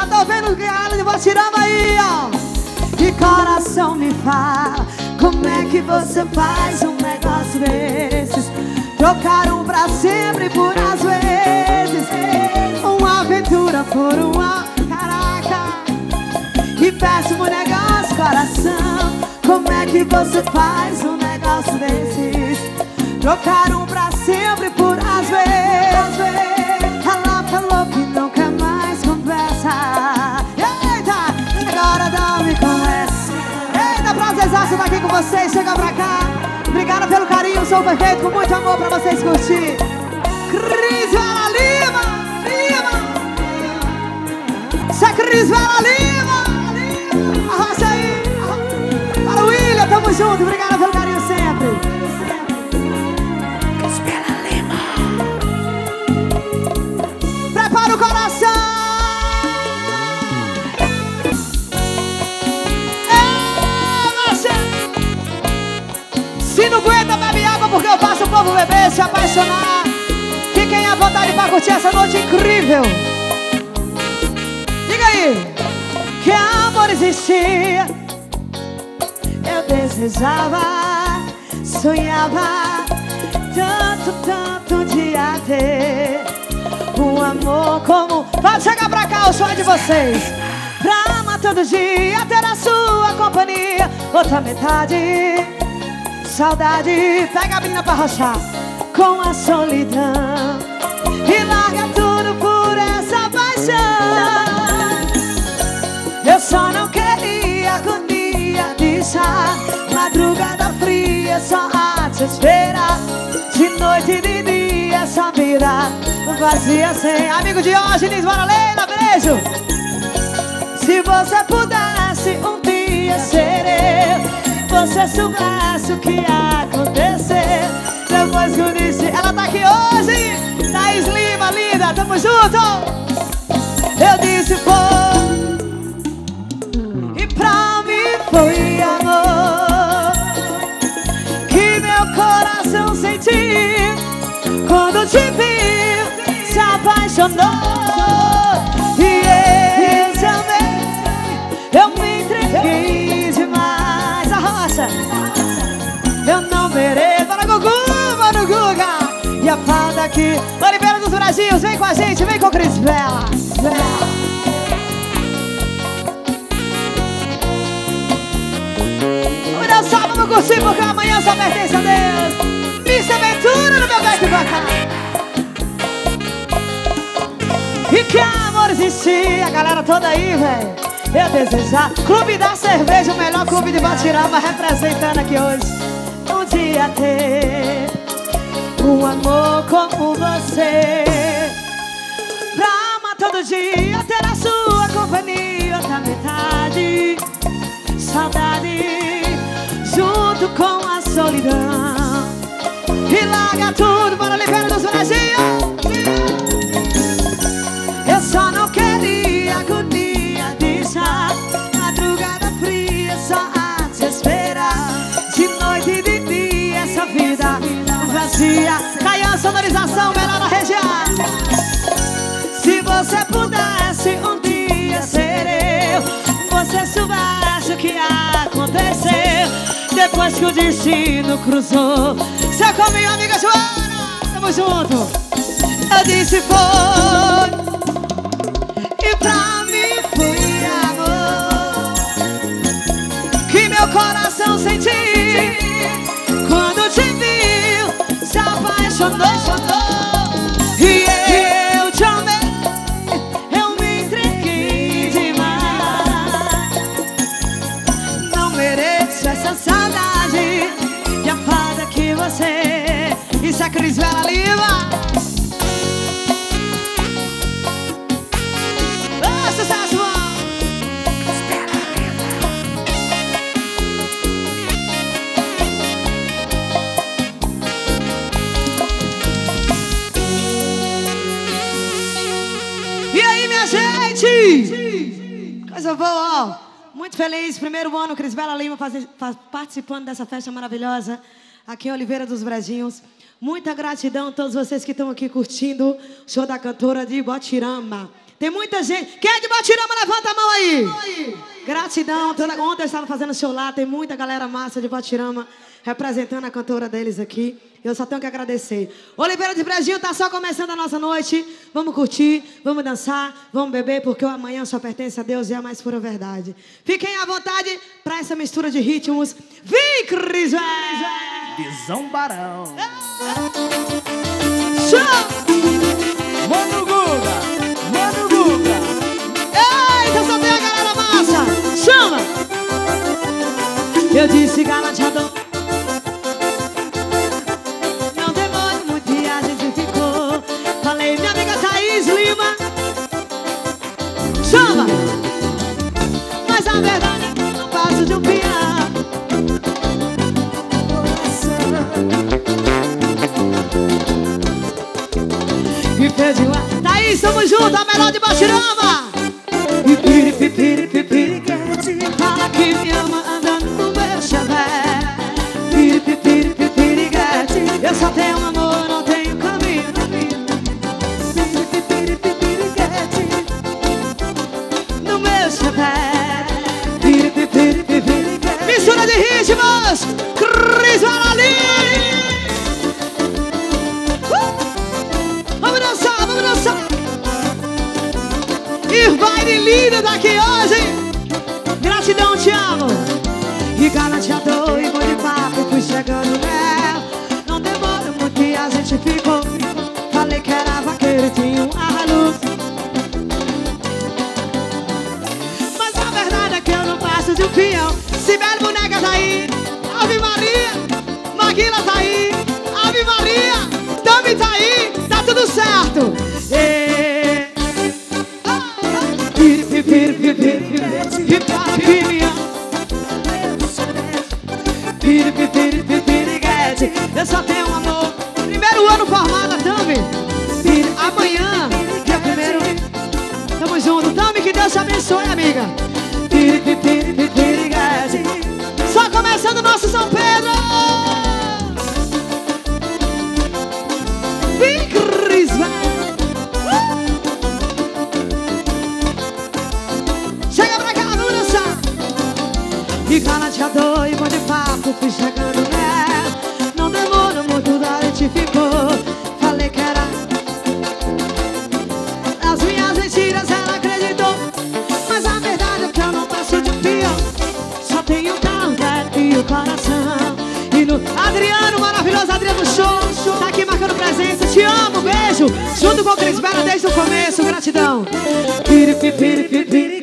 Já tô vendo que a de Botirama aí, ó. Que coração me fala, como é que você faz um negócio desses? Trocar um pra sempre por às vezes. Uma aventura por uma. Caraca! Que péssimo negócio, coração. Como é que você faz um negócio desses? Trocar um pra sempre por vocês. Chega pra cá. Obrigada pelo carinho, sou perfeito, com muito amor pra vocês curtir. Cris Vela Lima, Lima. Isso é Cris Vela Lima, Lima. Arrocha aí. Para o William, tamo junto. Obrigada pelo carinho sempre. Povo beber, se apaixonar. Fiquem à vontade pra curtir essa noite incrível. Diga aí. Que amor existia. Eu desejava, sonhava tanto, tanto um dia ter um amor como. Pode chegar pra cá, o é de vocês. Pra amar todo dia, ter a sua companhia. Outra metade, saudade. Pega a menina pra rochar com a solidão. E larga tudo por essa paixão. Eu só não queria agonia de chá Madrugada fria, só a te esperar De noite e de dia, essa vida vazia sem Amigo Diógenes, bora Leila, beijo Se você pudesse um dia ser eu Você soubesse o que ia acontecer Depois que eu disse, ela tá aqui hoje Thaís Lima, linda, tamo junto. Eu disse foi e pra mim foi amor Que meu coração sentiu Quando te viu, se apaixonou Eu não mereço Bora Gugu, mano Guga E a fada aqui Oliveira dos Brasis, vem com a gente, vem com o Cris Bela. Vamos dançar, vamos curtir, porque amanhã só pertence a Deus. Miss Aventura no meu back vocal. E que amor existia, a galera toda aí, velho. Eu desejar. Clube da Cerveja, o melhor clube de Batiraba, representando aqui hoje. Dia ter um amor como você. Pra amar todo dia, ter a sua companhia, outra metade saudade junto com a solidão e larga tudo vazia. Caiu a sonorização melhor região. Se você pudesse um dia ser eu, você soubesse o que aconteceu depois que o destino cruzou. Você com minha amiga Joana, tamo junto. Eu disse foi, gente? Coisa boa, ó. Muito feliz. Primeiro ano, Cris Bela Lima fazer- fa- participando dessa festa maravilhosa aqui em Oliveira dos Brejinhos. Muita gratidão a todos vocês que estão aqui curtindo o show da cantora de Botirama. Tem muita gente. Quem é de Batirama, levanta a mão aí. Gratidão. Toda... Ontem eu estava fazendo show lá. Tem muita galera massa de Batirama representando a cantora deles aqui. Eu só tenho que agradecer. Oliveira de Brejinho tá só começando a nossa noite. Vamos curtir, vamos dançar, vamos beber, porque o amanhã só pertence a Deus e é a mais pura verdade. Fiquem à vontade para essa mistura de ritmos. Vem, Cris! Visão Barão. Show! Mano Guga! Mano Guga! Eita, só tem a galera massa! Chama! Eu disse galanteador. Chama! Mas a verdade é que não passo de um piano. E pediu a Thaís, tamo junto, a melhor de Baixirama. Ritmos. Cris Valalim. Vamos dançar, vamos dançar. E vai de linda daqui hoje. Gratidão, te amo. E galanteador e bom de papo, fui chegando nela. Não demora muito e a gente ficou. Falei que era vaqueiro e tinha um arralo. Mas a verdade é que eu não passo de um peão. Sibeli Boneca tá Adriano, maravilhoso Adriano Show. Tá aqui marcando presença. Te amo, beijo. Junto com o Cris Bela desde o começo, gratidão. Piri, piri.